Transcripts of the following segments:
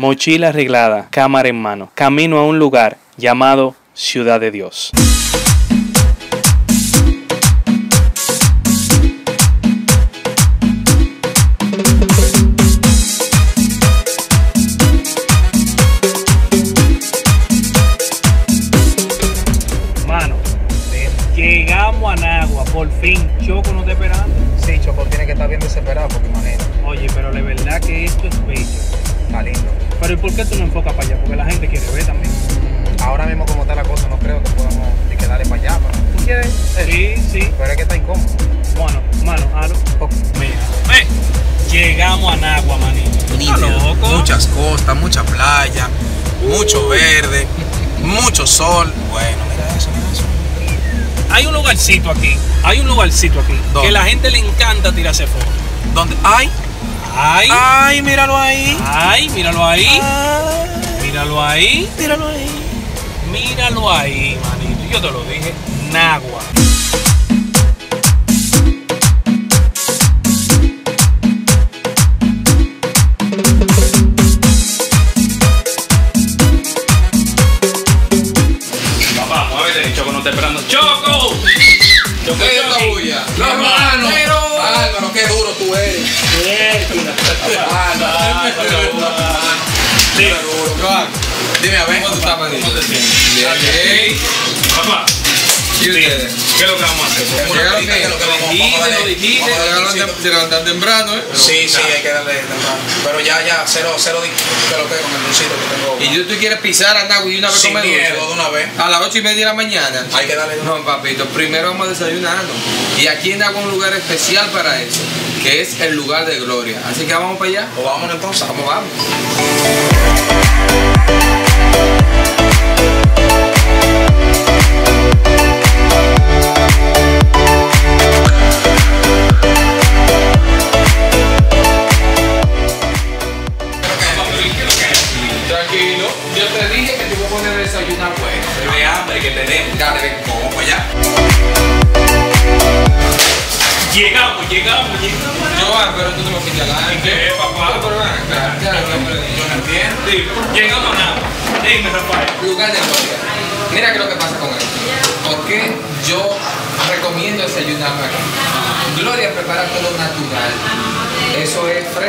mochila arreglada, cámara en mano, camino a un lugar llamado Ciudad de Dios. Por qué tú no enfocas para allá? Porque la gente quiere ver también. Ahora mismo como está la cosa, no creo que podamos ni que darle para allá. pero- ¿Tú quieres? Sí, sí. Pero es que está incómodo. Bueno, mano, Aro. Oh, Mira. Llegamos a Nagua, manito. Loco. Muchas costas, mucha playa, mucho verde, mucho sol. Bueno, mira eso, mira eso. Hay un lugarcito aquí. Hay un lugarcito aquí. ¿Dónde? Que la gente le encanta tirarse fotos. ¿Dónde? ¡Ay! Ay, ¡Ay, míralo ahí! ay, míralo ahí. Ay, Míralo ahí. míralo ahí! Míralo ahí, manito. Yo te lo dije. Nagua. Papá, muévete, Choco no está esperando. ¡Choco! Choco, ¿Qué es esta Choco. bulla? Hermano. Álvaro, qué duro tú eres. Joan, dime a ver. ¿Cómo te sientes? Papá, ¿Y ustedes? ¿qué es lo que vamos a hacer? Llegaron que lo que vamos- vamos a vamos Llegaron temprano, ¿eh? Sí, sí, hay que darle temprano. Pero ya, ya, cero, cero de lo que con el dulcito que tengo. Y tú, tú quieres pisar a Nagui y una vez comer miedo, dulce. de una vez. A las ocho y media de la mañana. Hay que darle No, papito, primero vamos a desayunarnos. Y aquí en un lugar especial para eso, que es el lugar de gloria. Así que vamos para allá. Pues vámonos entonces. Vamos, vamos.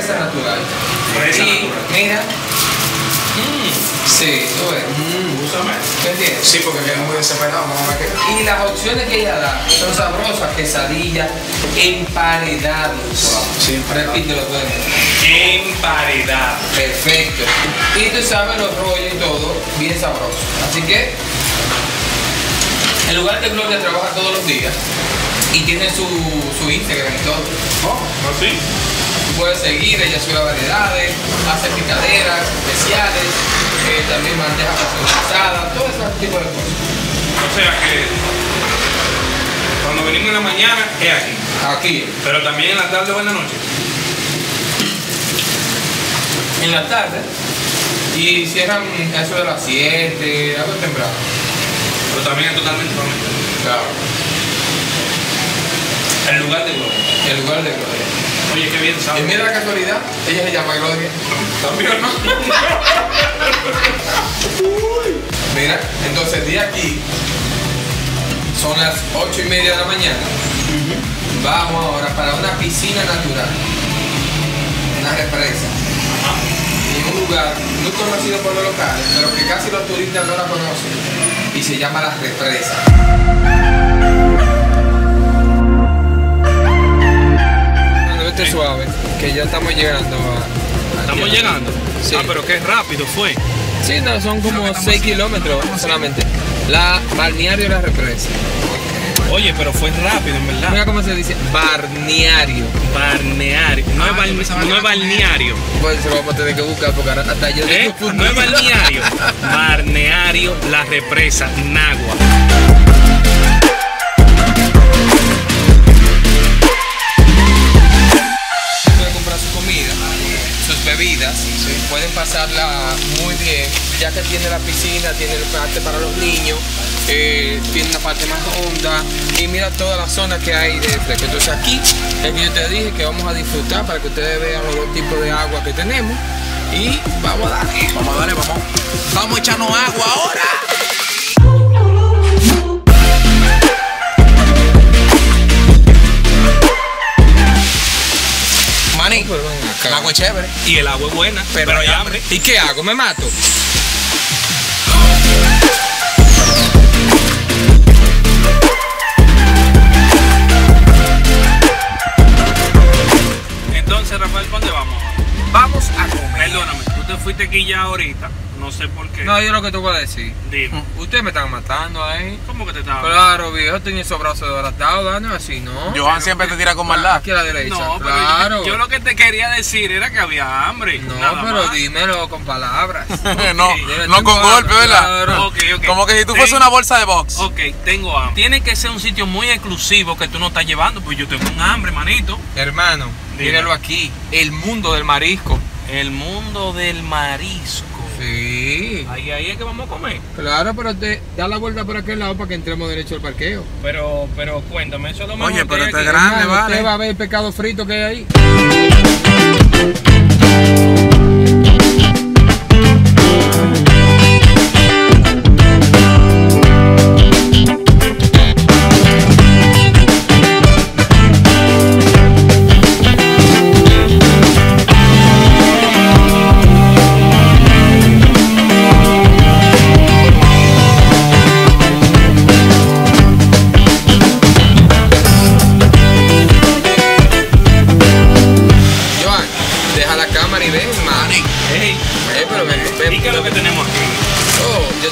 Fresa natural. Fresa y natural. mira. Sí, tú ves. ¿Me entiendes? Sí, porque quedé muy desesperado. Vamos a ver. Y las opciones que ella da son sabrosas, quesadillas, emparedados. Sí, emparedado. Repítelo tú. Emparedado. Perfecto. Y tú sabes los rollos y todo, bien sabroso. Así que el lugar de Gloria trabaja todos los días y tiene su, su Instagram y todo. Oh, ¿no sí? Tú puedes seguir, ella sube variedades, hace picaderas especiales, eh, también bandejas personalizadas, todo ese tipo de cosas. O sea que cuando venimos en la mañana es aquí, Aquí, pero también en la tarde o en la noche. en la tarde, y cierran eso de las 7, algo temprano. Pero también es totalmente familiar. Claro. El lugar de gloria. El lugar de Gloria. Oye, qué bien Y sabe. mira la casualidad, ella se llama Gloria. También, ¿no? Mira, entonces de aquí son las 8 y media de la mañana. Vamos ahora para una piscina natural, una represa. En un lugar muy conocido por los locales, pero que casi los turistas no la conocen. Y se llama La Suave, que ya estamos llegando a. Estamos llegando. Sí. Ah, pero qué rápido fue. Sí, no, son como 6 kilómetros solamente. La balneario de la represa. Oye, pero fue rápido, en verdad. Mira cómo se dice, balneario. Balneario. No, es, bal- no es balneario. Pues se lo vamos a tener que buscar porque ahora hasta yo ¿Eh? No es balneario. Balneario La Represa, Nagua. Pueden pasarla muy bien, ya que tiene la piscina, tiene la parte para los niños, eh, tiene una parte más honda y mira toda la zona que hay de fresco. Entonces aquí es que yo te dije que vamos a disfrutar para que ustedes vean los dos tipos de agua que tenemos Y vamos a darle. Vamos a darle, vamos. Vamos a echarnos agua ahora. Chévere. Y el agua es buena, Pero pero, hay hambre. ¿Y qué hago? ¿Me mato? Entonces, Rafael, ¿para Fuiste aquí ya ahorita. No sé por qué. No, yo lo que te voy a decir. Dime. Ustedes me están matando ahí. ¿Cómo que te estaba Claro, viejo, tenía esos brazos desbaratados, Dani, así, ¿no? Johan siempre te tira con maldad. Aquí a la derecha, No, pero claro. yo, yo lo que te quería decir era que había hambre. No, nada pero más. dímelo con palabras. no, no con golpe, ¿verdad? claro. Como que si tú fuese una bolsa de box. Ok, tengo hambre. Tiene que ser un sitio muy exclusivo que tú no estás llevando, pues yo tengo un hambre, manito. Hermano, Dime. míralo aquí. El mundo del marisco. El mundo del marisco. Sí. Ahí, ahí es que vamos a comer. Claro, pero te da la vuelta por aquel lado para que entremos derecho al parqueo. Pero, pero cuéntame, eso es lo mejor Oye, pero este gran- Grande, vale. Usted va a ver el pescado frito que hay ahí.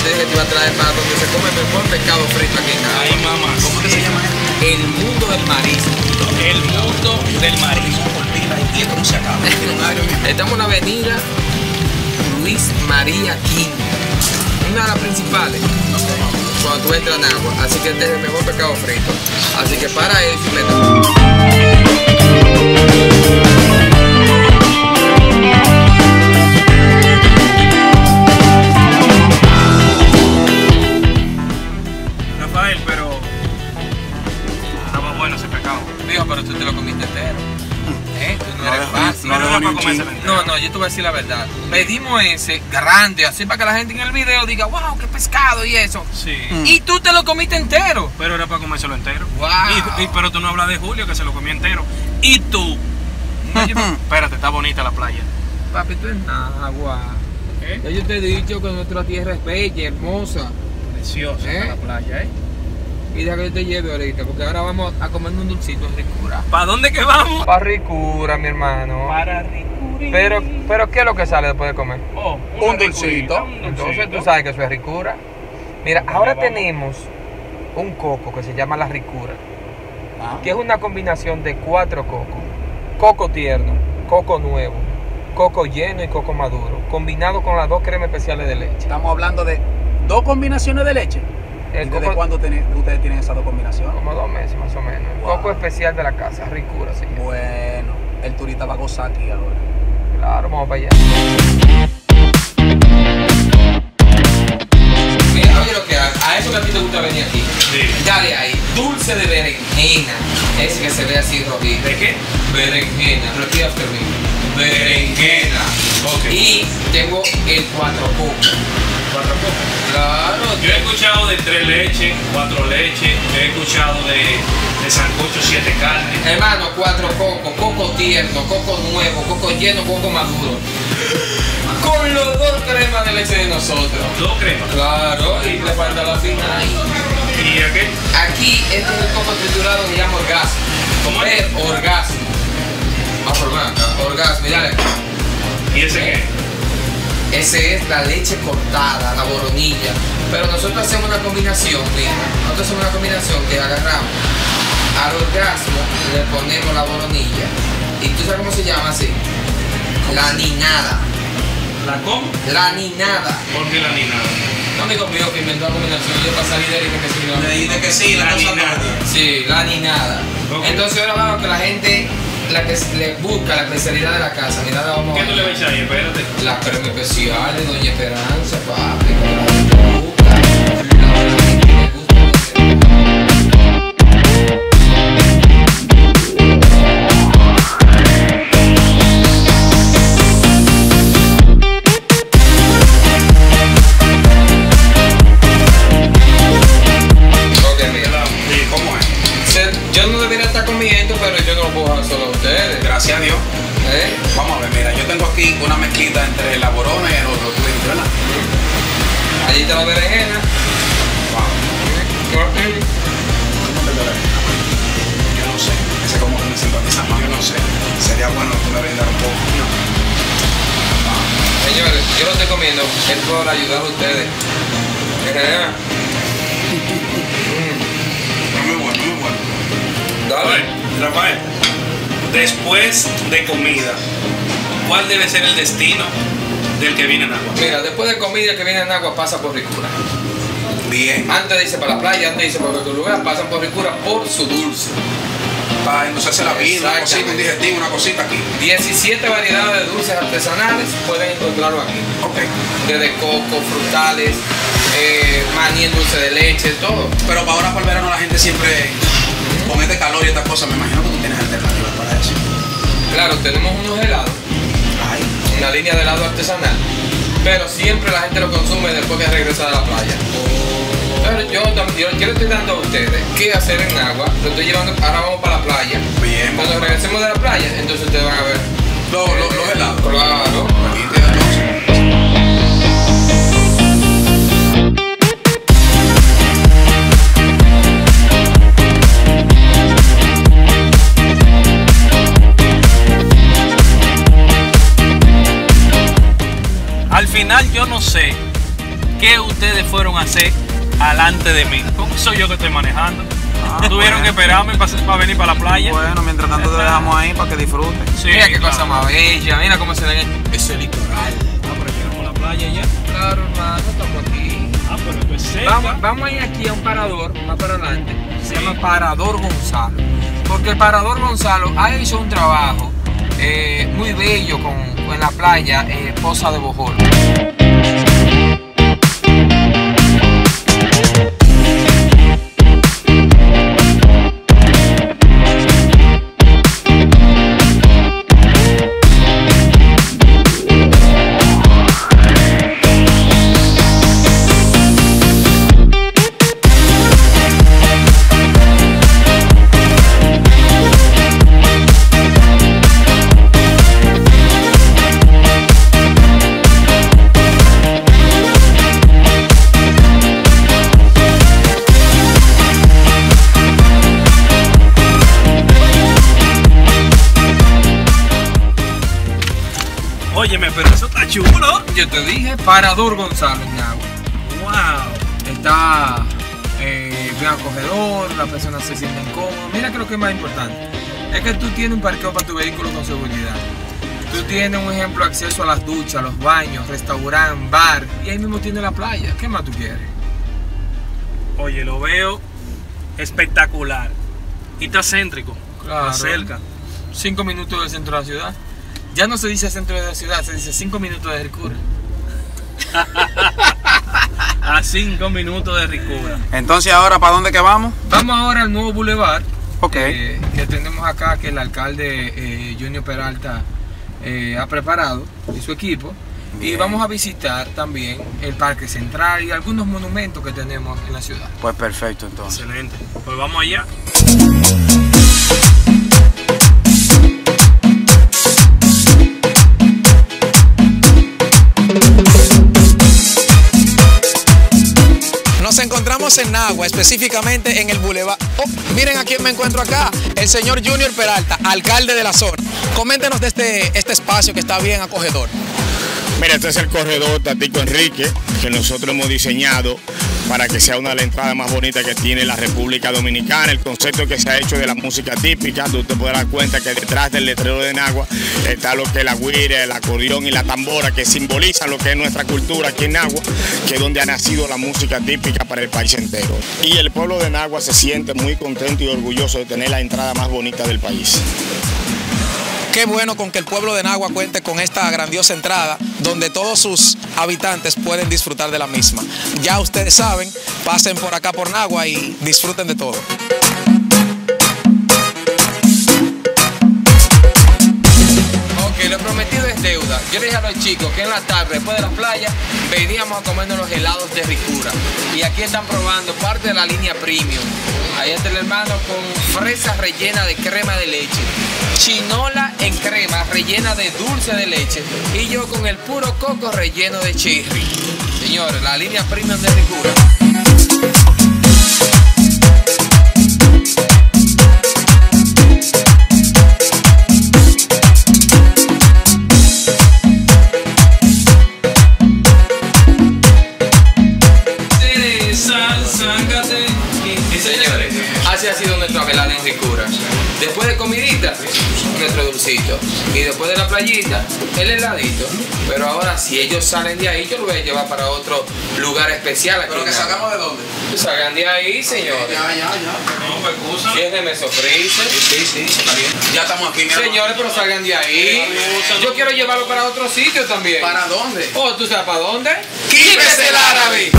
Te dije que iba a traer para donde se come el mejor pescado frito aquí en Ay, mamá. ¿Cómo que se llama? El mundo del marisco. El mundo del marisco. Y esto no se acaba. Estamos en la avenida Luis María King, una de las principales. Cuando tú entras en agua, así que este es el mejor pescado frito. Así que para eso no ni un chin. No, no, yo te voy a decir la verdad. Pedimos ese grande, así para que la gente en el video diga, wow, qué pescado y eso. Sí. Mm. Y tú te lo comiste entero. Pero era para comérselo entero. Wow. Y, y- pero tú no hablas de Julio, que se lo comió entero. Y tú. No, yo- Espérate, está bonita la playa. papi, tú en agua. ¿Eh? Ya yo te he dicho que nuestra tierra es bella, hermosa. Preciosa ¿Eh? la playa, ¿eh? Y deja que yo te lleve ahorita, porque ahora vamos a comer un dulcito en ricura. ¿Para dónde que vamos? Para ricura, mi hermano. Para Ricurí. Pero, pero, ¿qué es lo que sale después de comer? Oh, Un dulcito. Entonces tú sabes que eso es ricura. Mira, ahora vamos. tenemos un coco que se llama la ricura, Ah. que es una combinación de cuatro cocos. Coco tierno, coco nuevo, coco lleno y coco maduro, combinado con las dos cremas especiales de leche. Estamos hablando de dos combinaciones de leche. El ¿Desde coco- cuándo ustedes tienen esas dos combinaciones? Como dos meses más o menos. Wow. Coco especial de la casa, ricura, sí. Bueno, el turista va a gozar aquí ahora. Claro, vamos para allá. Mira, oye lo que. A eso que a ti te gusta venir aquí. Sí. Dale ahí, dulce de berenjena. Ese que se ve así rojito. ¿De qué? Berenjena, repeat after me. Berenjena. Ok. Y tengo el cuatro coco. Cuatro cocos. Claro. Yo he escuchado de tres leches, cuatro leches, he escuchado de, de sancocho, siete carnes. Hermano, cuatro coco, coco tierno, coco nuevo, coco lleno, coco maduro. Con los dos cremas de leche de nosotros. Dos cremas. Claro, y le falta la final. ¿Y a qué? Aquí este es el coco triturado que se llama orgasmo. ¿Cómo es? Orgasmo. Vamos por orgasmo, y dale. ¿Y ese qué? Ese es la leche cortada, la boronilla. Pero nosotros hacemos una combinación, mira. Nosotros hacemos una combinación que agarramos al orgasmo, le ponemos la boronilla. ¿Y tú sabes cómo se llama así? La ninada. ¿La cómo? La ninada. ¿Por qué la nina? No me conmigo que inventó la combinación. Yo para salir de dije que sí. Le dijiste que sí, la La ninada. Sí, la ninada. Ok. Entonces ahora vamos que la gente la que le busca la especialidad de la casa. Mira, vamos ¿Qué tú le ves ahí? Espérate. La crema especial de Doña Esperanza, papi. Una mezclita entre la borona y lo que tú dijiste, ¿verdad? Allí está la berenjena. ¿Cómo te? Yo no sé. Ese como que me simpatiza más, yo no sé. Sería bueno que me brindaras un poco. Señores, yo lo estoy comiendo es por ayudar a ustedes. Muy bueno, muy bueno. Dale. Rafael, después de comida, ¿cuál debe ser el destino del que viene en agua? Mira, después de comida que viene en agua pasa por ricura. Bien. Antes dice para la playa, antes dice por otro lugar, pasan por ricura por su dulce. Para endulzarse la vida, una cosita, un digestivo, una cosita aquí. 17 variedades de dulces artesanales pueden encontrarlo aquí. Ok. Desde coco, frutales, eh, maní en dulce de leche, todo. Pero para ahora, para el verano, la gente siempre, con este calor y estas cosas, me imagino que tú tienes alternativas para eso. Claro, tenemos unos helados, Una línea de helado artesanal, pero siempre la gente lo consume después que regresa de la playa. Pero yo, yo, yo le estoy dando a ustedes qué hacer en agua, lo estoy llevando, ahora vamos para la playa. bien. Cuando regresemos de la playa, entonces ustedes van a ver. Los helados. Claro. Yo no sé qué ustedes fueron a hacer alante de mí. Porque soy yo que estoy manejando. Tuvieron que esperarme para venir para la playa. Bueno, mientras tanto te dejamos ahí para que disfruten. Sí, mira qué claro. cosa más bella, mira cómo se ve. Eso es litoral. Ah, pero llegamos a la playa ya. Claro, hermano, estamos aquí. Ah, pero cerca. Vamos, vamos a ir aquí a un parador, más para adelante. Se Sí. llama Parador Gonzalo. Porque el Parador Gonzalo ha hecho un trabajo eh, muy bello con, en la playa eh, Poza de Bojol. Óyeme, pero eso está chulo. Yo te dije Parador Gonzalo en agua. Wow. Está eh, bien acogedor, las personas se sienten cómodas. Mira que lo que es más importante es que tú tienes un parqueo para tu vehículo con seguridad. Tú tienes, un ejemplo, acceso a las duchas, los baños, restaurante, bar y ahí mismo tienes la playa. ¿Qué más tú quieres? Oye, lo veo espectacular. Y está céntrico. Claro. Está cerca. Cinco minutos del centro de la ciudad. Ya no se dice centro de la ciudad, se dice cinco minutos de ricura. A cinco minutos de ricura. Entonces, ahora, ¿para dónde que vamos? Vamos ahora al nuevo boulevard Ok. eh, que tenemos acá, que el alcalde eh, Junior Peralta eh, ha preparado y su equipo. Y vamos a visitar también el Parque Central y algunos monumentos que tenemos en la ciudad. Pues perfecto, entonces. Excelente. Pues vamos allá. En Nagua, específicamente en el Boulevard. Oh, miren a quién me encuentro acá, el señor Junior Peralta, alcalde de la zona. Coméntenos de este, este espacio que está bien acogedor. Mira, este es el corredor Tatico Enrique que nosotros hemos diseñado para que sea una de las entradas más bonitas que tiene la República Dominicana. El concepto que se ha hecho de la música típica, tú te puedes dar cuenta que detrás del letrero de Nagua está lo que es la guira, el acordeón y la tambora que simbolizan lo que es nuestra cultura aquí en Nagua, que es donde ha nacido la música típica para el país entero. Y el pueblo de Nagua se siente muy contento y orgulloso de tener la entrada más bonita del país. Qué bueno con que el pueblo de Nagua cuente con esta grandiosa entrada donde todos sus habitantes pueden disfrutar de la misma. Ya ustedes saben, pasen por acá por Nagua y disfruten de todo. Ok, lo prometido es deuda. Yo le dije a los chicos que en la tarde, después de la playa, veníamos a comernos los helados de ricura. Y aquí están probando parte de la línea premium. Ahí está el hermano con fresas rellenas de crema de leche. Chinola en crema rellena de dulce de leche y yo con el puro coco relleno de cherry. Señores, la línea premium de ricura. Dulcito. Y después de la playita, el heladito. Pero ahora, si ellos salen de ahí, yo los voy a llevar para otro lugar especial. Aquí Pero que sacamos de dónde? Salgan de ahí, señores. Ya, ya, ya. No, pues excusa. Ciérreme freezer. Sí, sí, está bien. Ya estamos aquí, mi. Señores, pero salgan de ahí. Yo quiero llevarlo para otro sitio también. ¿Para dónde? Oh, ¿tú sabes para dónde? Quítese el árabe.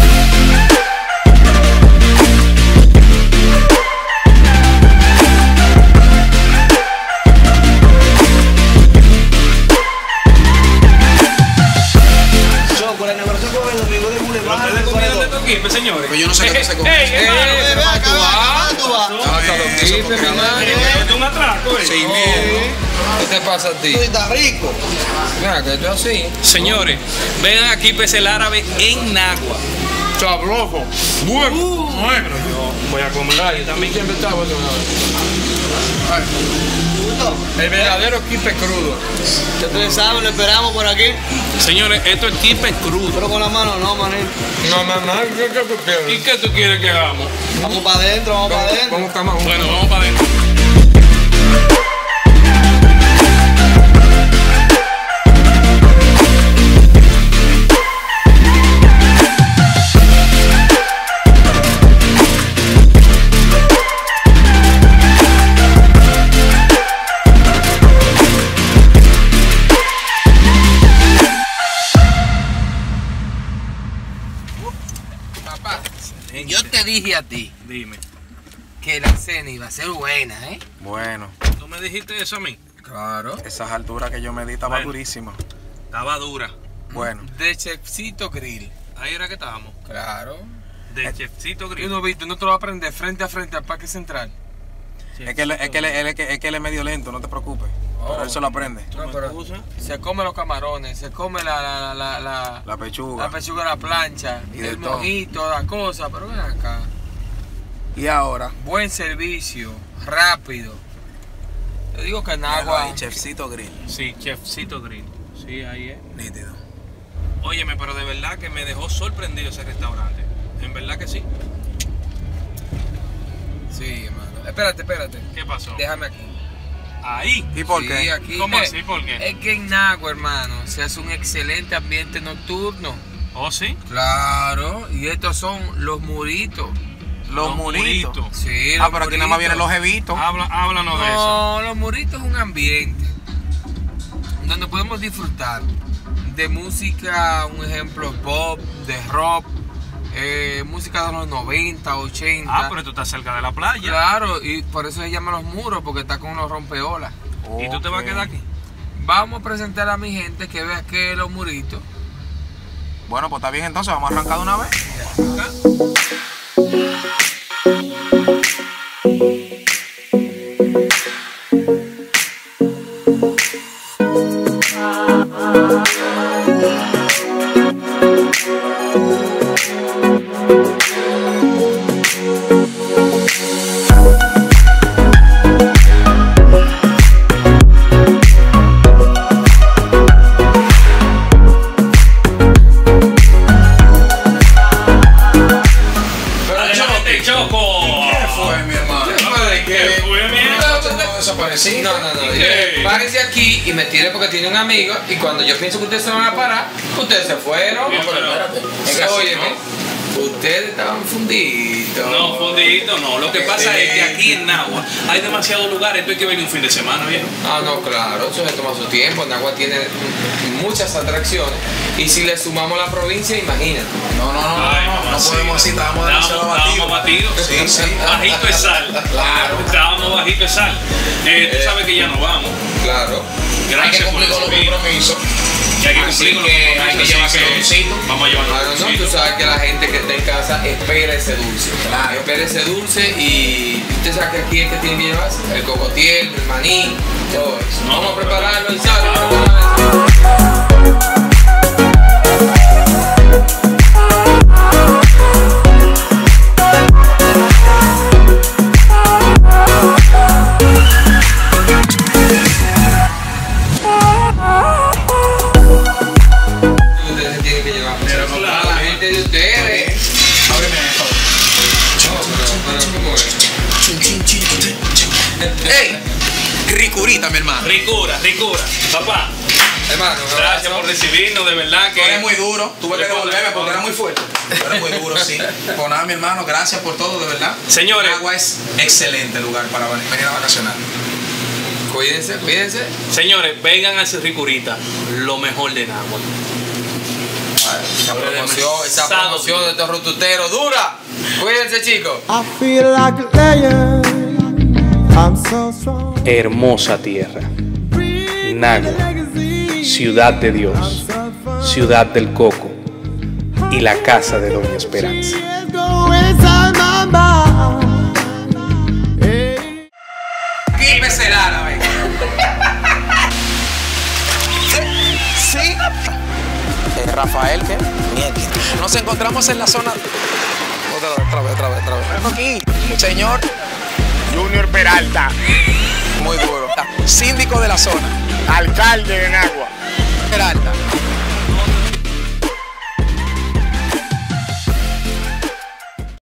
Señores? Pero yo no sé qué se come. ¡Ey, hermano! Eh. ¿Qué te pasa a ti? Tú estás rico. Mira, que esto es así. Señores, vengan aquí Pez el Árabe en Nagua. Sabroso. Bueno. bueno. Yo voy a comer yo también. Siempre está bueno. El verdadero kipe crudo. Ya ustedes saben, lo esperamos por aquí. Señores, esto es kipe crudo. Pero con la mano no, manito. No, mamá, ¿qué qué tú ¿Y quieres? qué tú quieres que hagamos? Vamos para adentro, vamos para adentro. Vamos camarón. Bueno, vamos para adentro. A ser buena, ¿eh? Bueno, ¿Tú me dijiste eso a mí? Claro. esas alturas que yo me di estaba Bueno. durísima. Estaba dura. Bueno, De Chefcito Grill. Ahí era que estábamos. Claro. De Chefcito Y Grill. uno, Víctor, no te lo va a aprender frente a frente al Parque Central. es que, él, es, que él, él- es que- es que él es medio lento, no te preocupes. Pero él se lo aprende. ¿Tú No, pero-? Se come los camarones, se come la, la, la, la, La pechuga. la pechuga a la plancha, Y el mojito, la cosa, pero ven acá. Y ahora, Buen servicio, rápido. Te digo que en agua. ahí, Chefcito Grill. Sí, Chefcito Grill. Sí, ahí es. Nítido. Óyeme, pero de verdad que me dejó sorprendido ese restaurante. En verdad que sí. Sí, hermano. Espérate, espérate. ¿Qué pasó? Déjame aquí. Ahí. ¿Y por Sí, qué? aquí. ¿Cómo Eh, así? ¿Por qué? Es que en Nagua, hermano, se hace un excelente ambiente nocturno. ¿Oh, sí? Claro, y estos son los muritos. Los muritos. Sí, Ah, los pero aquí nada más vienen los. Habla, háblanos de eso. No, los muritos es un ambiente donde podemos disfrutar de música, un ejemplo, pop, de rock, eh, música de los 90, 80. Ah, pero tú estás cerca de la playa. Claro, y por eso se llama los muros, porque está con los rompeolas. ¿Y tú te vas a quedar aquí? Vamos a presentar a mi gente que vea que los muritos. Bueno, pues está bien entonces, vamos a arrancar de una vez. Pero pienso que ustedes se van a parar, ustedes se fueron. Bien, pero que, óyeme, ustedes estaban fundidos. No, fundidito no. Lo que pasa es que aquí en Nagua hay demasiados lugares. Esto hay que venir un fin de semana, viejo. Ah, no, claro, eso se toma su tiempo. Nagua tiene muchas atracciones. Y si le sumamos la provincia, imagínate. No, no, no, no, Ay, no, no podemos así, estábamos demasiado batidos. batidos. Sí, sí. Bajito de sal. Claro. Estábamos bajito de sal. Eh, tú sabes que ya nos vamos. Claro. Hay que Gracias por cumplir con los compromisos. Que hay que cumplir con los hay que compromisos, llevarse dulcito. Vamos a llevar Claro, los no, tú sabes que la gente que está en casa espera ese dulce. Espera ese dulce y usted sabe que aquí es que tiene que llevarse el cocotiel, el maní, todo eso. No, Vamos a no, prepararlo, Isabel, vamos Ricurita, mi hermano. Ricura, ricura. Papá, Hermano, gracias por recibirnos, de verdad Tú eres que. muy duro. Tuve que devolverme porque era muy fuerte. Eres muy duro, sí. Pues nada, mi hermano, gracias por todo, de verdad. Señores. Agua es excelente lugar para venir a vacacionar. Cuídense, cuídense. Señores, vengan a ese Ricurita, lo mejor de Nagua. Esa promoción, esa Sábado. promoción de estos rututeros dura. Cuídense, chicos. I feel like Hermosa tierra, Nagua, ciudad de Dios, ciudad del coco y la casa de Doña Esperanza. Químese el árabe. Sí. Eh, Rafael, ¿qué? Nieto. Nos encontramos en la zona. Otra vez, otra vez, otra vez, aquí. Señor, Junior Peralta, muy duro. Síndico de la zona. alcalde de Nagua. Peralta.